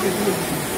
Deus.